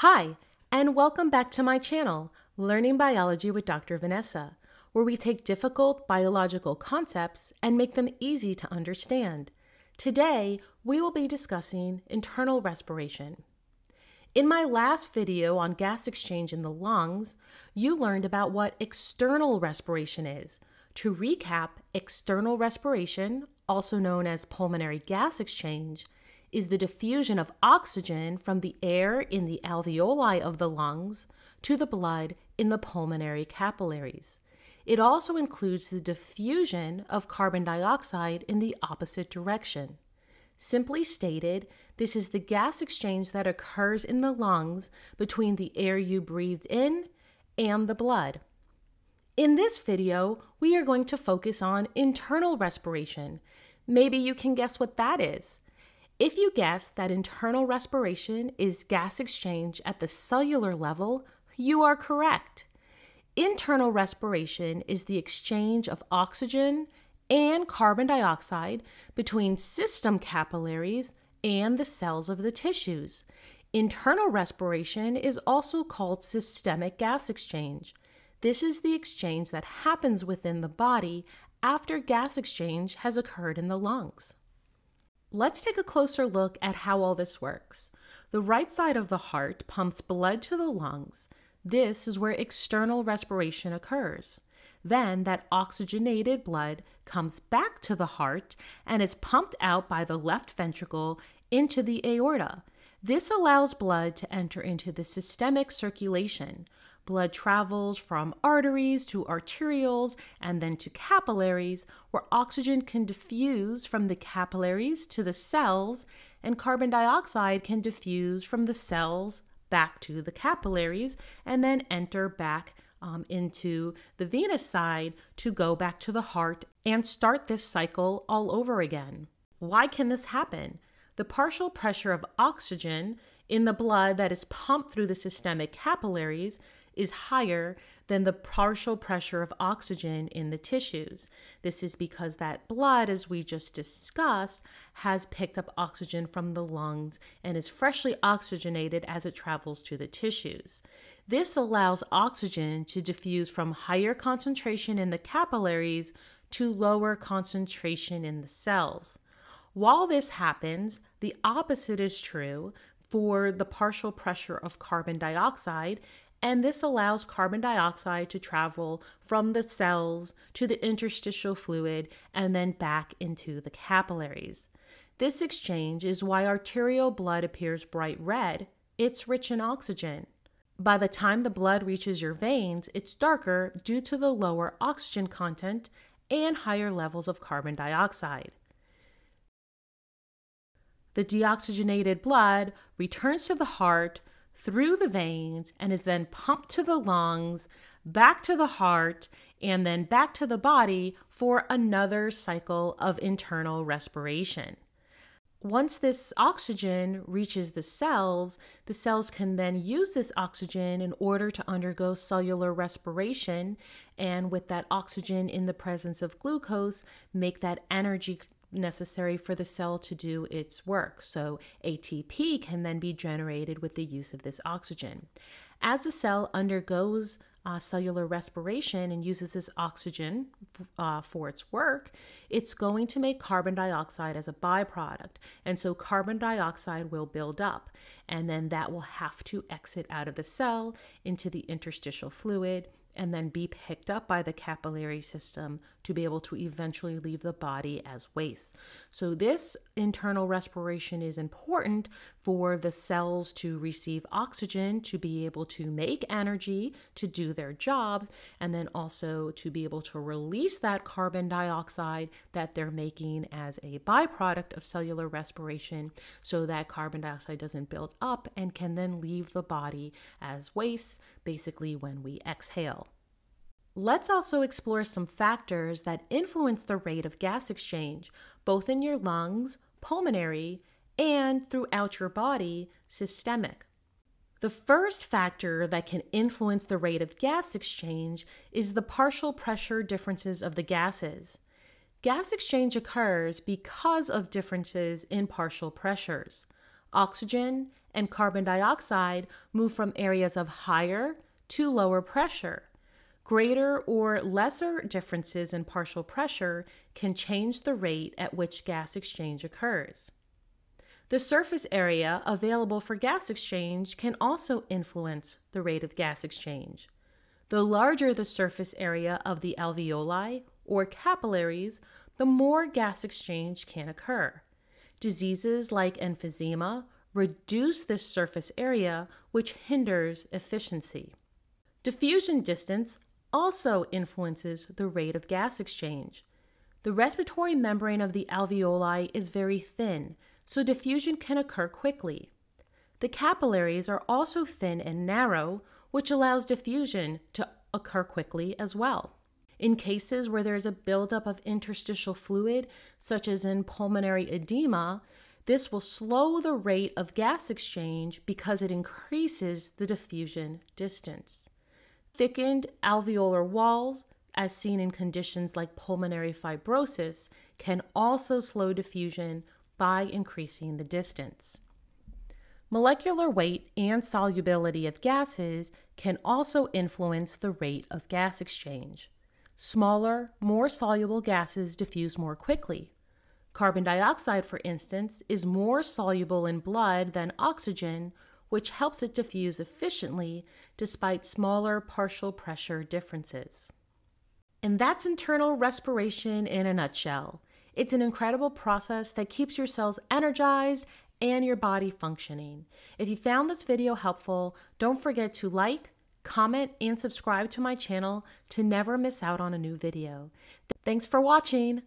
Hi, and welcome back to my channel, Learning Biology with Dr. Vanessa, where we take difficult biological concepts and make them easy to understand. Today, we will be discussing internal respiration. In my last video on gas exchange in the lungs, you learned about what external respiration is. To recap, external respiration, also known as pulmonary gas exchange, is the diffusion of oxygen from the air in the alveoli of the lungs to the blood in the pulmonary capillaries. It also includes the diffusion of carbon dioxide in the opposite direction. Simply stated, this is the gas exchange that occurs in the lungs between the air you breathed in and the blood. In this video, we are going to focus on internal respiration. Maybe you can guess what that is. If you guess that internal respiration is gas exchange at the cellular level, you are correct. Internal respiration is the exchange of oxygen and carbon dioxide between systemic capillaries and the cells of the tissues. Internal respiration is also called systemic gas exchange. This is the exchange that happens within the body after gas exchange has occurred in the lungs. Let's take a closer look at how all this works. The right side of the heart pumps blood to the lungs. This is where external respiration occurs. Then that oxygenated blood comes back to the heart and is pumped out by the left ventricle into the aorta. This allows blood to enter into the systemic circulation. Blood travels from arteries to arterioles and then to capillaries, where oxygen can diffuse from the capillaries to the cells, and carbon dioxide can diffuse from the cells back to the capillaries and then enter back um, into the venous side to go back to the heart and start this cycle all over again. Why can this happen? The partial pressure of oxygen in the blood that is pumped through the systemic capillaries is higher than the partial pressure of oxygen in the tissues. This is because that blood, as we just discussed, has picked up oxygen from the lungs and is freshly oxygenated as it travels to the tissues. This allows oxygen to diffuse from higher concentration in the capillaries to lower concentration in the cells. While this happens, the opposite is true for the partial pressure of carbon dioxide, and this allows carbon dioxide to travel from the cells to the interstitial fluid and then back into the capillaries. This exchange is why arterial blood appears bright red. It's rich in oxygen. By the time the blood reaches your veins, it's darker due to the lower oxygen content and higher levels of carbon dioxide. The deoxygenated blood returns to the heart through the veins and is then pumped to the lungs, back to the heart, and then back to the body for another cycle of internal respiration. Once this oxygen reaches the cells, the cells can then use this oxygen in order to undergo cellular respiration. And with that oxygen in the presence of glucose, make that energy necessary for the cell to do its work. So ATP can then be generated with the use of this oxygen. As the cell undergoes uh, cellular respiration and uses this oxygen uh, for its work, it's going to make carbon dioxide as a byproduct. And so carbon dioxide will build up, and then that will have to exit out of the cell into the interstitial fluid and then be picked up by the capillary system to be able to eventually leave the body as waste. So, this internal respiration is important for the cells to receive oxygen, to be able to make energy to do their jobs, and then also to be able to release that carbon dioxide that they're making as a byproduct of cellular respiration so that carbon dioxide doesn't build up and can then leave the body as waste, basically, when we exhale. Let's also explore some factors that influence the rate of gas exchange, both in your lungs, pulmonary, and throughout your body, systemic. The first factor that can influence the rate of gas exchange is the partial pressure differences of the gases. Gas exchange occurs because of differences in partial pressures. Oxygen and carbon dioxide move from areas of higher to lower pressure. Greater or lesser differences in partial pressure can change the rate at which gas exchange occurs. The surface area available for gas exchange can also influence the rate of gas exchange. The larger the surface area of the alveoli or capillaries, the more gas exchange can occur. Diseases like emphysema reduce this surface area, which hinders efficiency. Diffusion distance also influences the rate of gas exchange. The respiratory membrane of the alveoli is very thin, so diffusion can occur quickly. The capillaries are also thin and narrow, which allows diffusion to occur quickly as well. In cases where there is a buildup of interstitial fluid, such as in pulmonary edema, this will slow the rate of gas exchange because it increases the diffusion distance. Thickened alveolar walls, as seen in conditions like pulmonary fibrosis, can also slow diffusion by increasing the distance. Molecular weight and solubility of gases can also influence the rate of gas exchange. Smaller, more soluble gases diffuse more quickly. Carbon dioxide, for instance, is more soluble in blood than oxygen, which helps it diffuse efficiently despite smaller partial pressure differences. And that's internal respiration in a nutshell. It's an incredible process that keeps your cells energized and your body functioning. If you found this video helpful, don't forget to like, comment, and subscribe to my channel to never miss out on a new video. Thanks for watching.